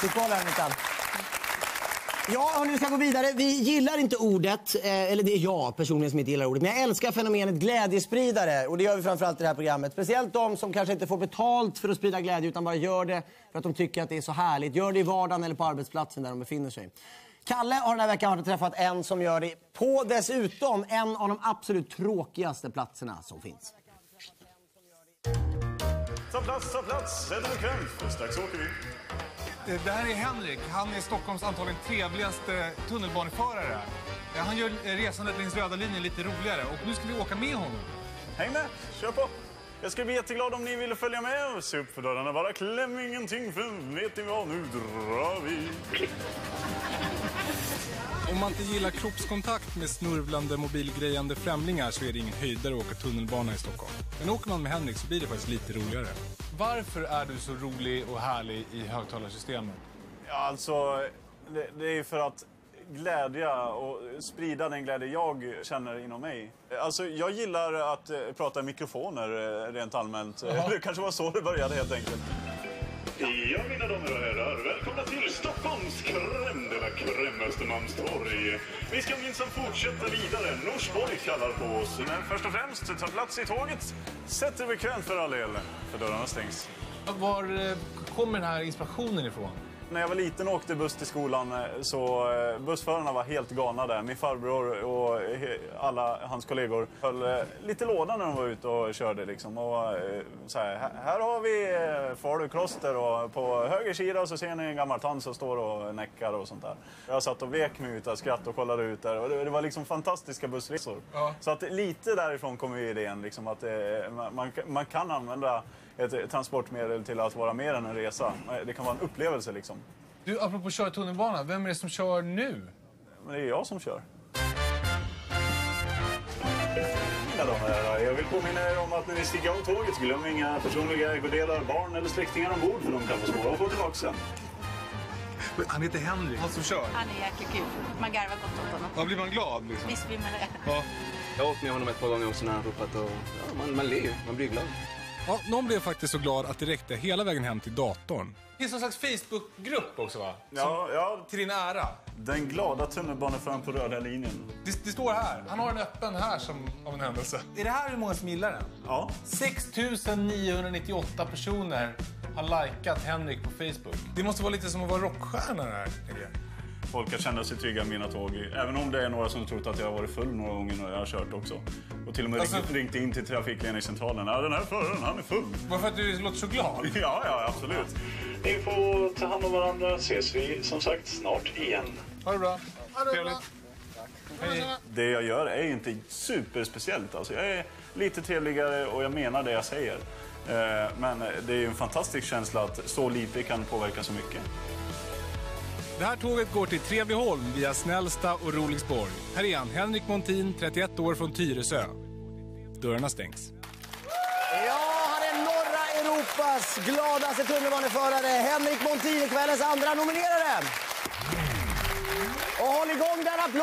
Sitt kvar där Ja, hörni, vi ska gå vidare. Vi gillar inte ordet, eh, eller det är jag personligen som inte gillar ordet, men jag älskar fenomenet glädjespridare. Och det gör vi framförallt i det här programmet. Speciellt de som kanske inte får betalt för att sprida glädje utan bara gör det för att de tycker att det är så härligt. Gör det i vardagen eller på arbetsplatsen där de befinner sig. Kalle har den här veckan träffat en som gör det på dessutom en av de absolut tråkigaste platserna som finns. Ta plats, ta plats, sätt dig bekvämt, för strax åker vi. Eh, det här är Henrik. Han är Stockholms antagligen trevligaste tunnelbaneförare. Eh, han gör eh, resandet längs röda linjen lite roligare och nu ska vi åka med honom. Häng med, kör på. Jag skulle bli jätteglad om ni ville följa med se upp för dörrarna. Bara kläm ingenting, för vet ni vad, nu drar vi. Om man inte gillar kroppskontakt med snurvlande mobilgrejande främlingar så är det ingen höjdare att åka tunnelbana i Stockholm. Men åker man med Henrik så blir det faktiskt lite roligare. Varför är du så rolig och härlig i högtalarsystemet? Ja, alltså, det, det är ju för att glädja och sprida den glädje jag känner inom mig. Alltså, jag gillar att eh, prata i mikrofoner eh, rent allmänt. Det kanske var så det började helt enkelt. Ja, mina damer och herrar, välkomna till Stockholms crème de la crème Östermalmstorg. Vi ska minsann fortsätta vidare. Norsborg kallar på oss. Men först och främst, ta plats i tåget. Sätt er bekvämt för all del, för dörrarna stängs. Var eh, kommer den här inspirationen ifrån? När jag var liten och åkte buss till skolan eh, så eh, bussförarna var helt galna där. Min farbror och alla hans kollegor höll eh, lite låda när de var ute och körde. Liksom. Och, så här, här- har vi eh, Falu kloster och på höger sida så ser ni en gammal tant som står och näckar och sånt där. Jag satt och vek mig ut av skratt och kollade ut där och det, var liksom fantastiska bussresor. Ja. Så att lite därifrån kommer ju idén liksom, att man, man kan använda ett transportmedel till att vara mer än en resa. Det kan vara en upplevelse liksom. Du, apropå köra tunnelbana, vem är det som kör nu? Men det är jag som kör. Mina damer och herrar, jag vill påminna er om att när ni stiger av tåget, glöm inga personliga ägodelar, barn eller släktingar ombord för de kan få svåra att få tillbaka sen. Han heter Henrik. Han som kör? Han är jäkligt kul. Man garvar gott åt honom. Ja, blir man glad liksom? Visst blir man det. Ja. Jag har åkt med honom ett par gånger också när han ropat och ja, man, man ler man blir glad. Ja, någon blev faktiskt så glad att det räckte hela vägen hem till datorn. Det finns någon slags Facebookgrupp också va? Ja, ja, Till din ära. den glada tunnelbaneföraren på röda linjen. Det, det står här. Han har den öppen här som av en händelse. Är det här hur många som gillar den? Ja, 6998 personer har likat Henrik på Facebook. Det måste vara lite som att vara rockstjärna det här. Folk har känt sig trygga i mina tåg. Även om det är några som trott att jag har varit full några gånger när jag har kört också. Och till och med Alltså- ringt, in till trafikledningscentralen. Ja, den här föraren, han är full. Bara för att du låter så glad. Ja, ja, absolut. Ni får ta hand om varandra. Ses vi som sagt snart igen. Ha det bra. Trevligt. Hej. Det jag gör är inte superspeciellt. Alltså, jag är lite trevligare och jag menar det jag säger. Eh, Men det är en fantastisk känsla att så lite kan påverka så mycket. Det här tåget går till Trevligholm via Snällsta och Rolingsborg. Här är han, Henrik Montin, 31 år från Tyresö. Dörrarna stängs. Ja, han är norra Europas gladaste tunnelbaneförare. Henrik Montin är kvällens andra nominerade. Och håll igång den applåden.